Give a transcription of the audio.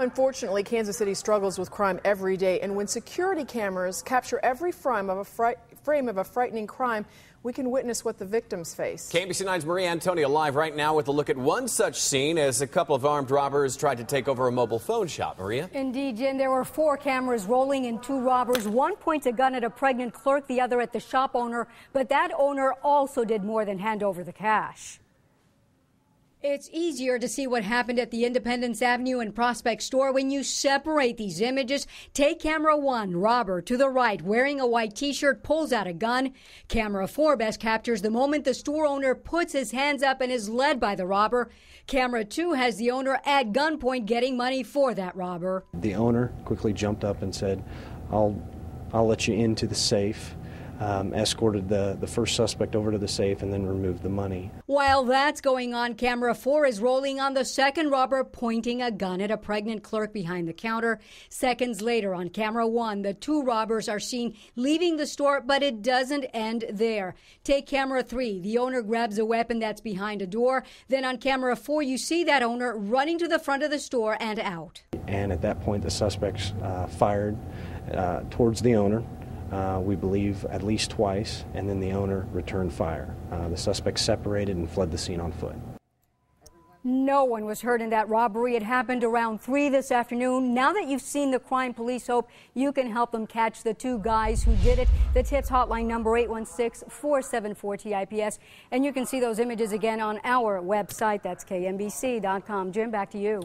Unfortunately, Kansas City struggles with crime every day, and when security cameras capture every frame of a, fright, frame of a frightening crime, we can witness what the victims face. KMBC 9's Maria Antonia live right now with a look at one such scene as a couple of armed robbers tried to take over a mobile phone shop. Maria? Indeed, Jim. There were four cameras rolling and two robbers. One points a gun at a pregnant clerk, the other at the shop owner. But that owner also did more than hand over the cash. It's easier to see what happened at the Independence Avenue and Prospect store when you separate these images. Take camera one, robber to the right, wearing a white t shirt, pulls out a gun. Camera four best captures the moment the store owner puts his hands up and is led by the robber. Camera two has the owner at gunpoint getting money for that robber. The owner quickly jumped up and said, I'll, I'll let you into the safe um, escorted the, the first suspect over to the safe and then removed the money. While that's going on, camera four is rolling on the second robber pointing a gun at a pregnant clerk behind the counter. Seconds later, on camera one, the two robbers are seen leaving the store, but it doesn't end there. Take camera three. The owner grabs a weapon that's behind a door. Then on camera four, you see that owner running to the front of the store and out. And at that point, the suspects uh, fired uh, towards the owner uh, we believe at least twice, and then the owner returned fire. Uh, the suspect separated and fled the scene on foot. No one was hurt in that robbery. It happened around 3 this afternoon. Now that you've seen the crime, police hope you can help them catch the two guys who did it. The tips hotline number 816-474-TIPS. And you can see those images again on our website. That's KMBC.com. Jim, back to you.